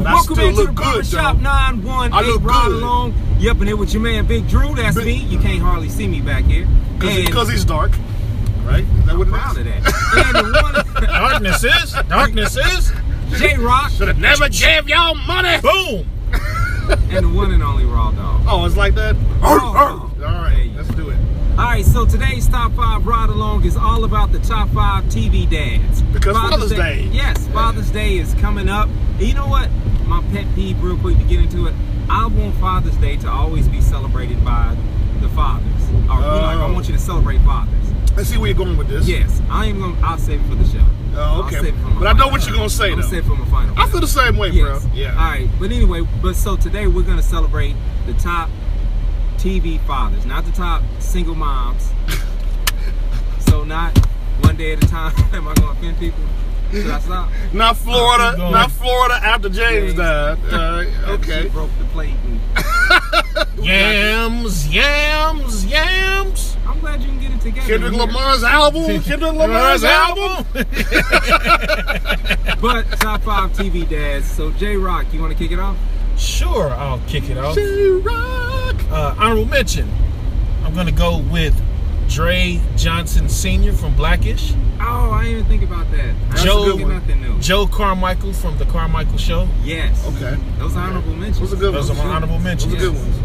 but I Welcome still into the look good, barbershop though. 918 I look Ride good. Along. Yep, and it with your man Big Drew. That's Big- me. You can't hardly see me back here. And Because he's dark, right? Is that what it proud is? of that. and the Darkness is. Darkness is. one, J Rock, Should have never gave y'all money. Boom. and the one and only Raw Dog. Oh, it's like that. Oh. All There let's do it. All right, so today's top five ride along is all about the top five TV dads. Because Father's Day. Yes, Father's Day is coming up. And you know what? My pet peeve, real quick to get into it. I want Father's Day to always be celebrated by the fathers. Or, know, like, I want you to celebrate fathers. Let's see where you're going with this. Yes, I am gonna. I'll save it for the show. Oh, okay. save it for my But I know what you're gonna say, I'm though. gonna save it for my final. I feel the same way, Yes. bro. Yeah. All right, but anyway, but so today we're gonna celebrate the top TV fathers, not the top single moms. so not one day at a time. Am I gonna offend people? Should I stop? Not Florida. Not Florida after James Yeah. died. Uh, She okay. broke the plate. And Yams, yams, yams. I'm glad you can get it together. Kendrick here. Lamar's album. Kendrick Lamar's album. But top five TV dads. So J Rock, you want to kick it off? Sure, I'll kick it off. J-Rock. Uh, honorable mention. I'm gonna go with Dre Johnson Sr. from Blackish. Oh, I didn't even think about that. I Joe- didn't think nothing new. Joe Carmichael from the Carmichael Show. Yes. Okay. Those are honorable mentions. Those are good Those ones. are my honorable Those mentions. are good ones.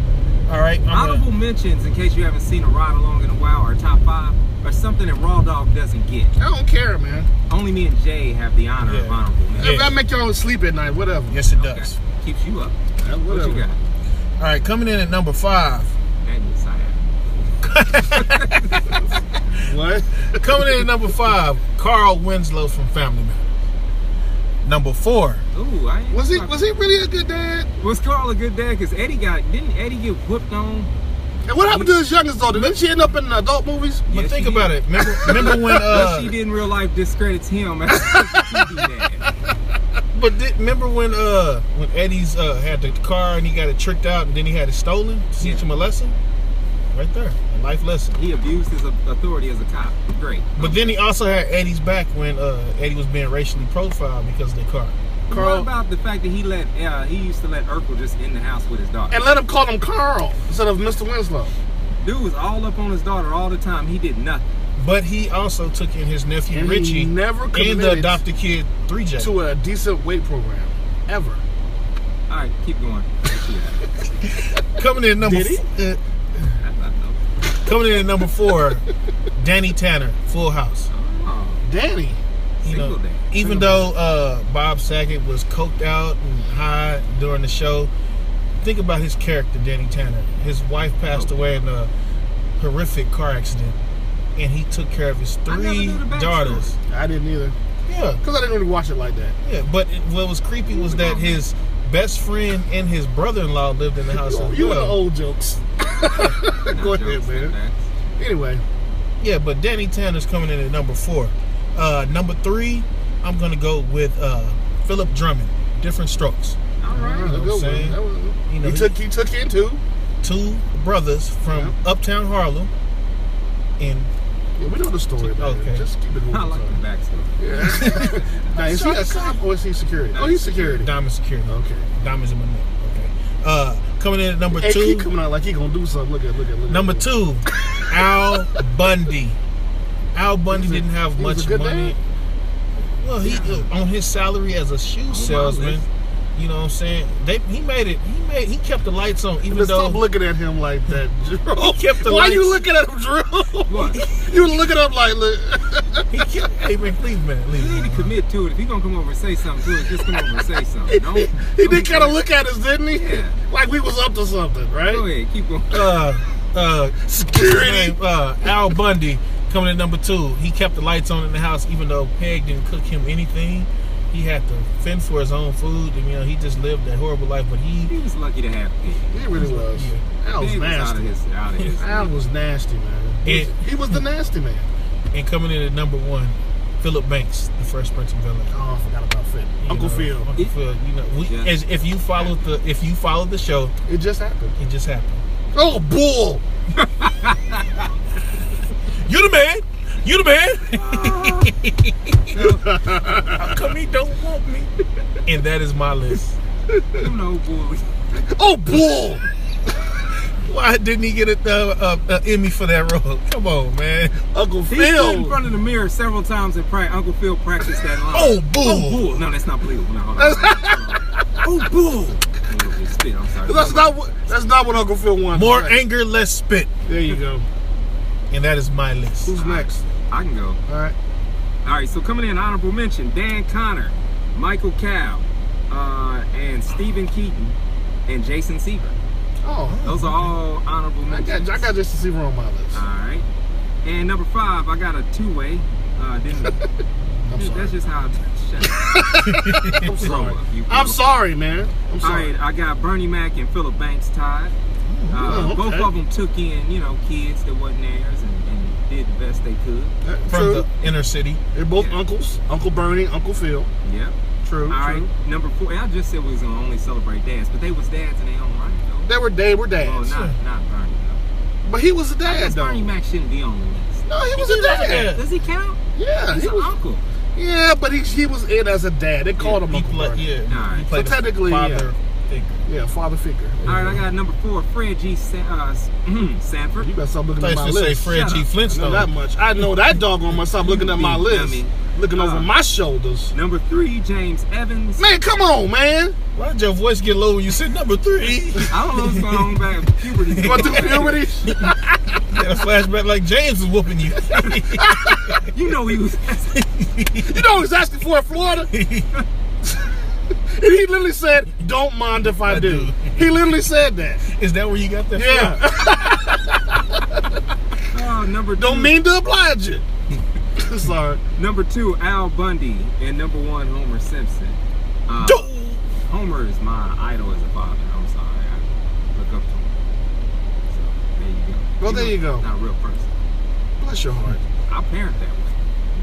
All right, I'm Honorable gonna, mentions, in case you haven't seen a ride along in a while, or top five, or something that Raw Dog doesn't get. I don't care, man. Only me and Jay have the honor of Yeah. honorable mentions. If that make y'all sleep at night, whatever. yes, it Okay. does. Keeps you up. Yeah, What whatever. you got? All right, coming in at number five. That needs side. What? Coming in at number five, Carl Winslow from Family Matters. Number four, Ooh, I Was he was he really a good dad? Was Carl a good dad? Because Eddie got didn't Eddie get whooped on? And what happened to his youngest daughter? Didn't she end up in adult movies? but Yes, think about did. it. Remember, remember when? Uh, she did in real life discredits him as a TV dad. but did, remember when? Uh, when Eddie's uh, had the car and he got it tricked out and then he had it stolen to teach Yeah. him a lesson. Right there, a life lesson. He abused his authority as a cop. Great. But then he also had Eddie's back when uh, Eddie was being racially profiled because of the car. what Carl- about the fact that he let uh, he used to let Urkel just in the house with his daughter? And let him call him Carl instead of Mr. Winslow. Dude was all up on his daughter all the time. He did nothing. But he also took in his nephew And he Richie never and the committed adopted kid 3J. To a decent weight program. Ever. All right, keep going. What you got? Coming in number Did he? f- uh, I thought no. Coming in at number four, Danny Tanner, Full House. Oh, Danny. You know, Single day. even Single though uh, Bob Saget was coked out and high during the show, think about his character, Danny Tanner. His wife passed Oh. away in a horrific car accident, and he took care of his three knew the backstory. daughters. I didn't either. Yeah, Because I didn't really watch it like that. yeah. But it, what was creepy was that his best friend and his brother-in-law lived in the house You, as you and the old jokes. not Go ahead, man. facts. Anyway. Yeah, but Danny Tanner's coming in at number four. Uh, number three, I'm gonna go with uh, Philip Drummond. Different strokes. All right. That was a know good what I'm one. saying? That was- You know, he he- took he took in two. Two brothers from Yeah. Uptown Harlem, and Yeah, we know the story about Okay. it. Just keep it moving. I like the backstory. Yeah. now, is he a cop or is he security? No, oh, he's he's security. Diamond Security. Okay. Diamonds in my neck. Okay. Uh, coming in at number Hey, two. coming out like he gonna do something. Look at, look at, look at. Number two, Al Bundy. Al Bundy didn't have much money. dad? Well, he on his salary as a shoe salesman. List. You know what I'm saying? They he made it. He made he kept the lights on even Just though stop looking at him like that, Drew. He kept the Why you looking at him, Drew? You looking up like, look. he kept. Hey man, please man, leave. You need to commit to it. If you gonna come over and say something to it, just come over and say something. Don't, he don't did kind of look at us, didn't he? Yeah. Like we was up to something, right? Go ahead, keep going. uh, uh, what's his name? Uh, Al Bundy coming in number two. He kept the lights on in the house, even though Peg didn't cook him anything. He had to fend for his own food, and you know he just lived that horrible life. But he, He was lucky to have Pig. He really was. That was Pig was out of nasty. his, out of his. That was nasty, man. And- he was the nasty man. and coming in at number one, Philip Banks, the Fresh Prince of Bel Air. Oh, I forgot about Phil. You Uncle know, Phil. Uncle Phil. You know, we, Yeah. as if you followed the if you followed the show, It just happened. it just happened. Oh, bull! You're the man. You the man. How come he don't want me? And that is my list. You know, boy. Oh, bull! Why didn't he get a, uh, uh, a Emmy for that role? Come on, man. Uncle Phil. He stood in front of the mirror several times and pra- Uncle Phil practiced that line. Oh, bull. Oh, bull. No, that's not believable. No, hold on. oh, bull. Oh, spit. I'm sorry. That's not what. That's not what Uncle Phil wants. More say. anger, less spit. There you go. And that is my list. Who's next? I can go. All right. All right, so coming in, honorable mention: Dan Connor, Michael Kyle, uh, and Stephen Keaton, and Jason Seaver. Oh, Those are all honorable I mentions. got I got just to see on my list. All right, and number five, I got a two-way. Uh, didn't, I'm dude, sorry. that's just how. Shut up. I'm sorry. up, I'm sorry, man. I'm sorry. right, I got Bernie Mac and Philip Banks tied. Uh, Oh, okay. Both of them took in, you know, kids that wasn't theirs and, and did the best they could. Uh, From True. the inner city. They're both Yeah. uncles. Uncle Bernie, Uncle Phil. Yeah. True. All right, true. number four. I just said we was gonna only celebrate dads, but they was dads in their own right, though. They were they were dads. Well, not not Bernie though. But he was a dad guess though. Bernie Mac shouldn't be on the list. no, he was He a dad. dad. Does he count? Yeah, He's he an was. uncle. Yeah, but he he was in as a dad. They called him Uncle play, Bernie. yeah, Alright. he played So technically, father figure. Yeah, father figure. All right, I got number four, Fred G. Sa- uh, Sanford. You better stop looking I at used my to say list. Fred Shut G. I know Flintstone. that much. I know that doggone must stop looking at my Big list. dummy. Looking over Uh, my shoulders. Number three, James Evans. Man, come on, man. Why did your voice get low when you said number three? I don't know what's going on back in puberty. Going through puberty? you had a flashback like James was whooping you. You know he was. You know he was asking for in Florida? He literally said, "Don't mind if I, I do. do. He literally said that. Is that where you got that Yeah. Oh, number two. Don't mean to oblige you. Sorry. Number two, Al Bundy, and number one, Homer Simpson. Uh? Homer is my idol as a father. I'm sorry, I look up to him. So there you go. Well, there you go. Not a real person. Bless your heart. I parent that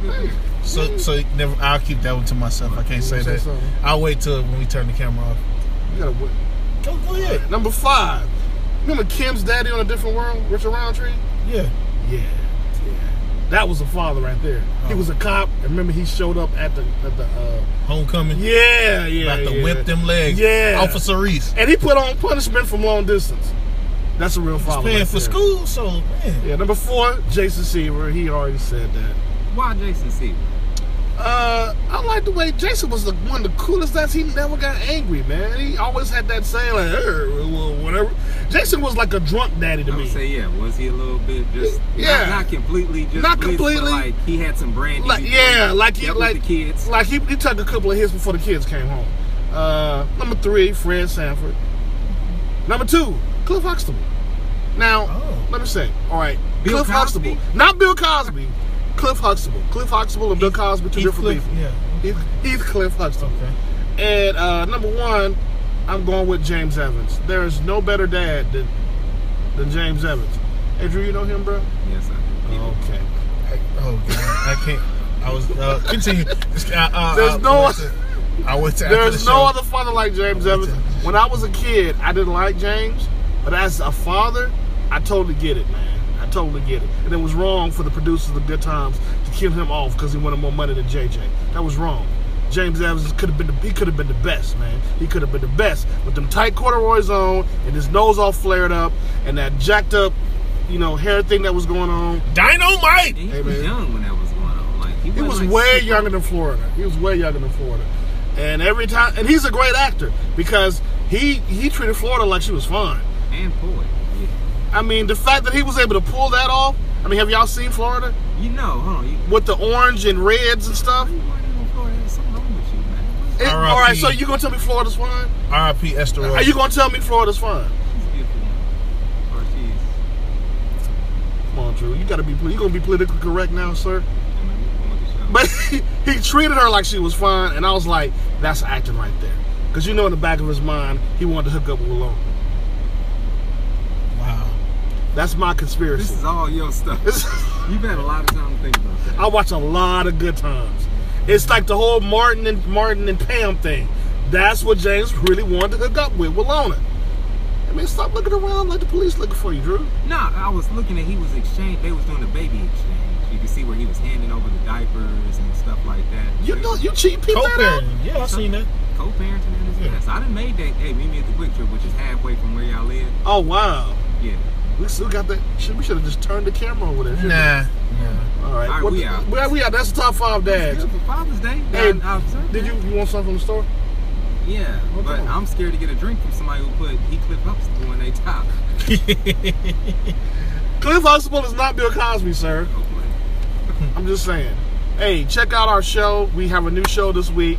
way. So, so never. I'll keep that one to myself. I can't say that. something. I'll wait till when we turn the camera off. You gotta wait. Go, go ahead. Number five. Remember Kim's daddy on a different world, Richard Roundtree? Yeah. Yeah, yeah. That was a father right there. He Oh. was a cop. And remember, he showed up at the at the. Uh, Homecoming. yeah, yeah. About to yeah. whip them legs. Yeah. Officer Reese. And he put on punishment from long distance. That's a real He's father. paying right for there. school, so man. Yeah, number four, Jason Seaver. He already said that. Why Jason Seaver? Uh, I like the way Jason was the one of the coolest. guys. he never got angry, man. He always had that saying like, "Er, well, whatever." Jason was like a drunk daddy to I would me. say yeah. Was he a little bit just Yeah. not, not completely just Not blitzed, completely. like he had some brandy. like yeah, like he like the kids. Like he, he took a couple of hits before the kids came home. Uh, number three, Fred Sanford. Number two, Cliff Huxtable. Now, Oh. let me say, all right, Bill Cliff Cosby? Huxtable, not Bill Cosby. Cliff Huxtable. Cliff Huxtable and Bill Cosby, two different Heathcliff, people. Yeah. Heath, Cliff Huxtable. Okay. And uh, number one, I'm going with James Evans. There is no better dad than than James Evans. Hey, Drew, you know him, bro? yes, I do. Keep. Okay. I, oh god, I can't. I was uh, continue. Just, uh, uh, There's uh, no I went to- I went to There's the no show. other father like James Evans. When I was a kid, I didn't like James, but as a father, I totally get it, man. I totally get it. And it was wrong for the producers of Good Times to kill him off because he wanted more money than JJ. That was wrong. James Evans could have been the, he could have been the best, man. He could have been the best with them tight corduroys on and his nose all flared up and that jacked up, you know, hair thing that was going on. Dynamite. And he Hey, was man. young when that was going on. Like he, He was like, way super- younger than Florida. He was way younger than Florida. And every time, and he's a great actor because he he treated Florida like she was fine. and poet. Yeah. I mean, the fact that he was able to pull that off. I mean, have y'all seen Florida You know, huh? You, with the orange and reds and stuff? you weren't in Florida? There's something wrong with you. It- all right, so you gonna tell me Florida's fine? R.I.P. Esther Are you gonna tell me Florida's fine? She's a beautiful woman. Or she's. Come on, Drew. You gotta be. You gonna be politically correct now, sir? I mean, we can look at y'all. But he, he treated her like she was fine, and I was like, that's acting right there. Because you know, in the back of his mind, he wanted to hook up with Willona. Wow. That's my conspiracy. This is all your stuff. You've had a lot of time to think about that. I watch a lot of good times. It's like the whole Martin and Martin and Pam thing. That's what James really wanted to hook up with Willona. I mean, stop looking around like the police looking for you, Drew. Nah, I was looking at he was exchange. They was doing the baby exchange. You can see where he was handing over the diapers and stuff like that. You know, you cheat people that out. Co-parenting. Yeah, I seen that. co-parenting at its Yeah. best. I done made that. Hey, meet me at the QuikTrip, which is halfway from where y'all live. Oh wow. Yeah. We still got that. Shit, we should have just turned the camera over there. shouldn't Nah. we? All right. All right, What we the- out. Where we out? That's the top five dads. Good for Father's Day. Hey, I- I observed Did you you want something from the store? Yeah, What but? I'm scared to get a drink from somebody who put E Cliff Huxtable in their top. Cliff Huxtable is not Bill Cosby, sir. Hopefully. I'm just saying. Hey, check out our show. We have a new show this week.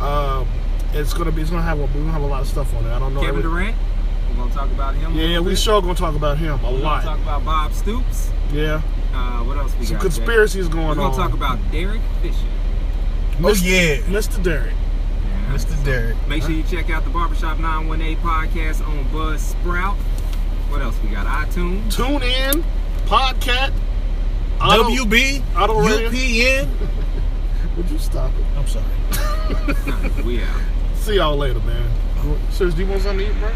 Um, it's gonna be. It's gonna have a. We're gonna have a lot of stuff on it. I don't know. Kevin every- Durant. We're gonna talk about him. Yeah, yeah. We bit. sure gonna talk about him a We're gonna lot. talk about Bob Stoops. Yeah. Uh, what else we Some got? Jay? conspiracies going on. We're gonna on. talk about Derek Fisher. oh yeah, Mr. Derek. Yeah. Mr. Derek. Make sure you check out the Barbershop 918 podcast on Buzzsprout. What else we got? iTunes. Tune in, Podcat. Auto- WB, Auto Radio. UPN. Would you stop it? I'm sorry. we out. See y'all later, man. Serious, do you want something to eat, bro?